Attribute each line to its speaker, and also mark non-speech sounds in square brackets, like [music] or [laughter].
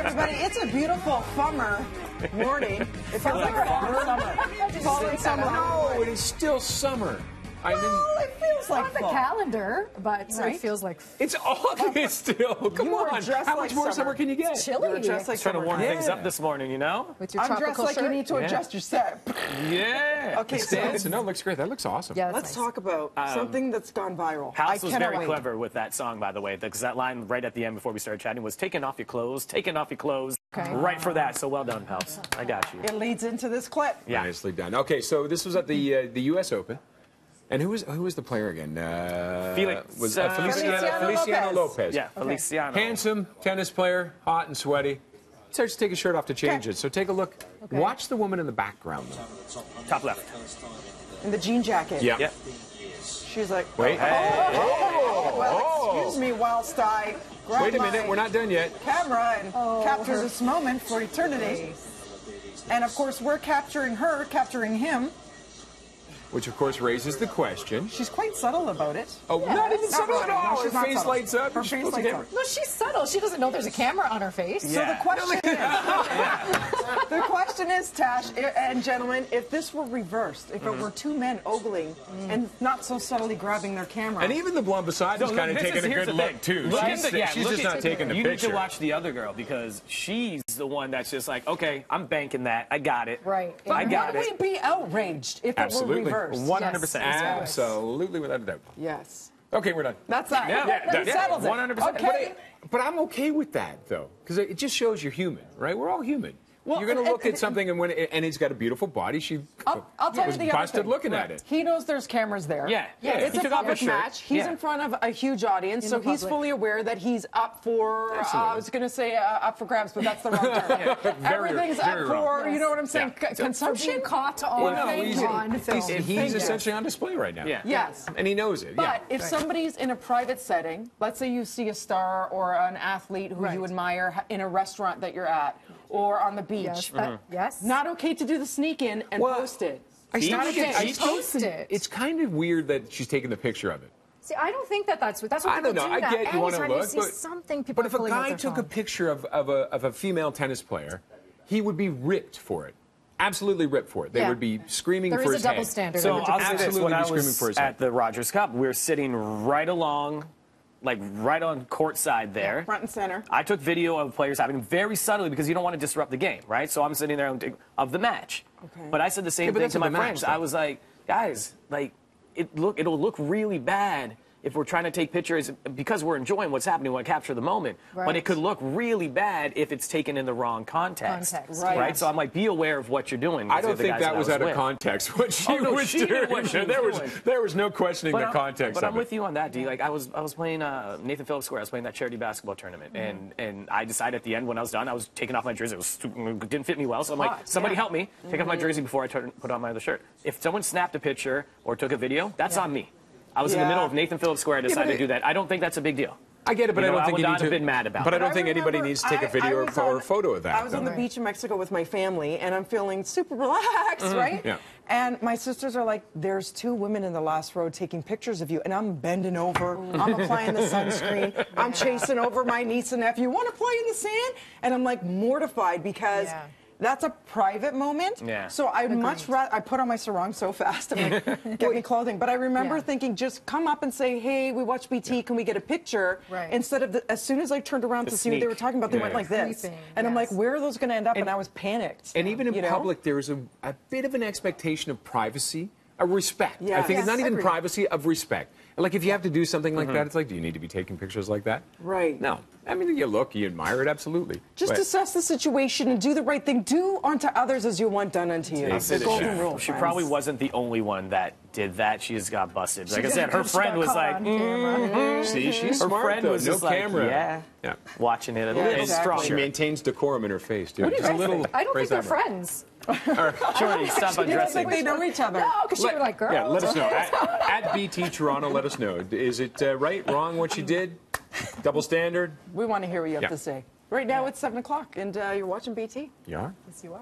Speaker 1: everybody. It's a beautiful summer morning. It feels like fall summer. Fall and summer.
Speaker 2: No, oh, it is still summer. I mean,
Speaker 1: Well, it feels like
Speaker 3: the
Speaker 1: fall.
Speaker 3: calendar, but
Speaker 1: Right.
Speaker 3: it feels like
Speaker 2: it's August still. Come
Speaker 1: You
Speaker 2: on.
Speaker 1: dressed
Speaker 2: How
Speaker 1: like
Speaker 2: much more
Speaker 1: summer.
Speaker 2: summer can you get?
Speaker 3: chilly.
Speaker 1: You're dressed like
Speaker 4: Trying to
Speaker 1: summer.
Speaker 4: warm things up this morning, you know?
Speaker 3: with your
Speaker 1: I'm
Speaker 3: tropical
Speaker 1: dressed like
Speaker 3: shirt.
Speaker 1: you need to
Speaker 4: Yeah.
Speaker 1: adjust your set. [laughs]
Speaker 2: Yeah.
Speaker 1: Okay,
Speaker 2: It's
Speaker 1: so-
Speaker 2: dancing. No, it looks great. That looks awesome.
Speaker 3: Yeah,
Speaker 1: Let's
Speaker 3: nice.
Speaker 1: talk about something that's gone viral. I
Speaker 4: was very
Speaker 1: wait.
Speaker 4: clever with that song, by the way, because that line right at the end before we started chatting was "taking off your clothes, taking off your clothes."
Speaker 3: Okay.
Speaker 4: Right for that. So well done, pals. I got you.
Speaker 1: It leads into this clip.
Speaker 4: Yeah.
Speaker 2: Nicely done. Okay, so this was at the uh, the U.S. Open. And who was who was the player again? Uh,
Speaker 4: Felix,
Speaker 2: was uh,
Speaker 4: uh,
Speaker 2: Feliciano,
Speaker 1: Feliciano
Speaker 2: Feliciano
Speaker 1: Lopez.
Speaker 2: Lopez.
Speaker 4: Yeah, Feliciano.
Speaker 2: Handsome tennis player, hot and sweaty. Starts to take his shirt off to change
Speaker 1: Okay.
Speaker 2: it. So take a look. Watch the woman in the background. Though.
Speaker 4: Top left.
Speaker 1: In the jean jacket.
Speaker 2: Yeah.
Speaker 4: Yeah.
Speaker 1: She's like,
Speaker 2: Wait.
Speaker 1: oh, well,
Speaker 2: Oh.
Speaker 1: excuse me whilst I grab
Speaker 2: Wait a
Speaker 1: my
Speaker 2: minute. We're not done yet.
Speaker 1: camera and capture this moment for eternity. And of course, we're capturing her, capturing him.
Speaker 2: Which of course raises the question.
Speaker 1: She's quite subtle about it.
Speaker 2: Oh, not even
Speaker 1: Not
Speaker 2: subtle
Speaker 1: really.
Speaker 2: at all.
Speaker 1: she's
Speaker 2: Her face
Speaker 1: subtle.
Speaker 2: lights up.
Speaker 1: Her
Speaker 2: She
Speaker 1: face lights
Speaker 2: camera.
Speaker 1: up.
Speaker 3: No, she's subtle. She doesn't know there's a camera on her face.
Speaker 1: So the question is, [laughs] the question is, Tash and gentlemen, if this were reversed, if it mm-hmm. were two men ogling and not so subtly grabbing their camera,
Speaker 2: And even the blonde beside is kind of taking a good look too.
Speaker 4: Look
Speaker 2: she's
Speaker 4: the- yeah,
Speaker 2: she's
Speaker 4: look
Speaker 2: just not taking the
Speaker 4: you
Speaker 2: picture.
Speaker 4: need to watch the other girl because she's the one that's just like, okay, I'm banking that. I got it.
Speaker 3: Right.
Speaker 1: but
Speaker 4: I got
Speaker 1: would
Speaker 4: it.
Speaker 1: we be outraged if it were reversed?
Speaker 4: 100%.
Speaker 3: Yes.
Speaker 2: Absolutely, without a doubt.
Speaker 1: Yes.
Speaker 2: Okay, we're done.
Speaker 1: That's that.
Speaker 4: Yeah,
Speaker 1: that, that
Speaker 4: yeah,
Speaker 1: settles it.
Speaker 4: 100%.
Speaker 1: Okay.
Speaker 2: But, but I'm okay with that though, because it just shows you're human, right? We're all human.
Speaker 1: Well,
Speaker 2: you're going to look
Speaker 1: and-
Speaker 2: at something, and when and he's got a beautiful body, she
Speaker 1: I'll, I'll tell
Speaker 2: was
Speaker 1: you the
Speaker 2: busted
Speaker 1: thing.
Speaker 2: looking at it.
Speaker 1: He knows there's cameras there.
Speaker 4: Yeah. Yeah.
Speaker 1: It's
Speaker 4: He
Speaker 1: a
Speaker 4: took
Speaker 1: public
Speaker 4: shirt.
Speaker 1: match. He's
Speaker 4: Yeah.
Speaker 1: in front of a huge audience,
Speaker 3: In
Speaker 1: so he's fully aware that he's up for. Uh, I was going to say uh, up for grabs, but that's the wrong term. [laughs]
Speaker 2: Very-
Speaker 1: Everything's
Speaker 2: very
Speaker 1: up
Speaker 2: wrong.
Speaker 1: for. You know what I'm saying?
Speaker 2: Yeah.
Speaker 1: C-
Speaker 2: So-
Speaker 1: consumption.
Speaker 3: caught on,
Speaker 2: Well, no,
Speaker 1: thank
Speaker 2: he's,
Speaker 3: on
Speaker 2: he's,
Speaker 3: film.
Speaker 2: he's essentially on display right now.
Speaker 4: Yeah.
Speaker 1: Yes.
Speaker 2: and he knows it.
Speaker 1: But if somebody's in a private setting, let's say you see a star or an athlete who you admire in a restaurant that you're at or on the beach,
Speaker 3: Yes. that- mm-hmm. yes.
Speaker 1: not okay to do the sneak in and
Speaker 2: Well,
Speaker 1: post it.
Speaker 2: I
Speaker 4: He
Speaker 2: still
Speaker 4: did.
Speaker 2: think- I
Speaker 3: She posted it.
Speaker 2: It's kind of weird that she's taking the picture of it.
Speaker 3: See, I don't think that that's what that's what
Speaker 2: I
Speaker 3: people
Speaker 2: don't know.
Speaker 3: do
Speaker 2: I
Speaker 3: now.
Speaker 2: get you want to
Speaker 3: Anytime
Speaker 2: look,
Speaker 3: see
Speaker 2: but
Speaker 3: something people
Speaker 2: but if a guy
Speaker 3: their
Speaker 2: took a picture of, of, a, of a female tennis player, he would be ripped for it. Absolutely ripped for it. They
Speaker 3: Yeah.
Speaker 2: would be screaming
Speaker 3: There
Speaker 2: for
Speaker 3: is a
Speaker 2: his
Speaker 3: double
Speaker 2: head.
Speaker 3: standard.
Speaker 4: So
Speaker 3: They
Speaker 4: I'll say this: when I
Speaker 2: screaming
Speaker 4: was
Speaker 2: for his
Speaker 4: at the Rogers Cup, we are sitting right along, like right on court side there.
Speaker 1: Front and center.
Speaker 4: I took video of players having very subtly because you don't want to disrupt the game, right? So I'm sitting there and- of the match.
Speaker 1: Okay.
Speaker 4: But I said the same
Speaker 2: Yeah,
Speaker 4: thing to my
Speaker 2: the match,
Speaker 4: friends. I was like, guys, like it look it'll look really bad if we're trying to take pictures because we're enjoying what's happening, we want to capture the moment. But it could look really bad if it's taken in the wrong context.
Speaker 3: Context,
Speaker 1: Right.
Speaker 4: Right. So I'm like, be aware of what you're doing.
Speaker 2: I don't think
Speaker 4: guys
Speaker 2: that was
Speaker 4: I
Speaker 2: out of
Speaker 4: with.
Speaker 2: context. [laughs] What she
Speaker 4: Oh, no,
Speaker 2: was
Speaker 4: she
Speaker 2: doing.
Speaker 4: what she was [laughs]
Speaker 2: there was there was no questioning the
Speaker 4: I'm-
Speaker 2: context
Speaker 4: But
Speaker 2: of
Speaker 4: I'm
Speaker 2: it.
Speaker 4: with you on that, D. Like I was, I was playing uh, Nathan Phillips Square. I was playing that charity basketball tournament,
Speaker 1: Mm-hmm.
Speaker 4: and and I decided at the end when I was done, I was taking off my jersey. It was too- it didn't fit me well, so I'm like, somebody
Speaker 1: yeah.
Speaker 4: help me take off my jersey before I turn, put on my other shirt. If someone snapped a picture or took a video, that's on me. I was in the middle of Nathan Phillips Square. I decided
Speaker 2: but
Speaker 4: to do that. I don't think that's a big deal.
Speaker 2: I get it, but
Speaker 4: You
Speaker 2: I don't
Speaker 4: I
Speaker 2: think
Speaker 4: would
Speaker 2: you
Speaker 4: not
Speaker 2: need
Speaker 4: have been mad about
Speaker 2: But I don't think anybody needs to take a
Speaker 1: I-
Speaker 2: video or,
Speaker 1: was
Speaker 2: pho- or a photo of that.
Speaker 1: I was on the beach in Mexico with my family, and I'm feeling super relaxed, mm-hmm. right?
Speaker 2: Yeah.
Speaker 1: And my sisters are like, "There's two women in the last row taking pictures of you," and I'm bending over, I'm applying the sunscreen, [laughs] I'm chasing over my niece and nephew. Want to play in the sand? And I'm like mortified because.
Speaker 3: Yeah.
Speaker 1: That's a private moment.
Speaker 4: Yeah.
Speaker 1: So I much rather I put on my sarong so fast. I'm like, [laughs] get me clothing. But I remember
Speaker 3: Yeah.
Speaker 1: thinking, just come up and say, hey, we watch BT. Can we get a picture?
Speaker 3: Right.
Speaker 1: Instead of the, as soon as I turned around
Speaker 4: The
Speaker 1: to see what they were talking about, they
Speaker 2: Yeah.
Speaker 1: went like this,
Speaker 3: Creeping,
Speaker 1: and I'm like, where are those going to end up? And, I was panicked.
Speaker 2: And even in
Speaker 1: you know?
Speaker 2: public, there is a, a bit of an expectation of privacy, a respect. I
Speaker 1: Yes.
Speaker 2: think it's not even
Speaker 1: agreed.
Speaker 2: privacy, of respect. And like if you have to do something
Speaker 4: Mm-hmm.
Speaker 2: like that, it's like, do you need to be taking pictures like that?
Speaker 1: Right.
Speaker 2: No. I mean, you look, you admire it, absolutely.
Speaker 1: Just
Speaker 2: But-
Speaker 1: assess the situation and do the right thing. Do unto others as you want done unto you.
Speaker 2: That's
Speaker 1: the golden rule.
Speaker 4: She
Speaker 1: friends.
Speaker 4: probably wasn't the only one that did that. She just got busted. Like I said, her friend was like,
Speaker 3: on camera.
Speaker 2: See, she's
Speaker 4: her
Speaker 2: smart,
Speaker 4: friend
Speaker 2: though.
Speaker 4: was
Speaker 2: no
Speaker 4: just like,
Speaker 2: camera.
Speaker 4: yeah,
Speaker 2: Yeah.
Speaker 4: watching it a
Speaker 1: Yeah,
Speaker 4: little
Speaker 1: exactly.
Speaker 4: stronger.
Speaker 2: She maintains decorum in her face, too.
Speaker 3: What do you
Speaker 2: Just a
Speaker 3: guys
Speaker 2: little
Speaker 3: think? I don't think they're
Speaker 2: that.
Speaker 3: friends.
Speaker 4: Shorty, stop
Speaker 1: You don't
Speaker 4: undressing.
Speaker 1: think they know each other?
Speaker 3: No, because she was like, girl.
Speaker 2: Yeah, let us know. At, at BT Toronto, let us know. Is it uh, right, wrong, what she did? Double standard?
Speaker 1: We want to hear what you have
Speaker 2: Yeah.
Speaker 1: to say. Right now it's 7 o'clock, and uh, you're watching BT.
Speaker 2: Yeah.
Speaker 3: Yes, you are.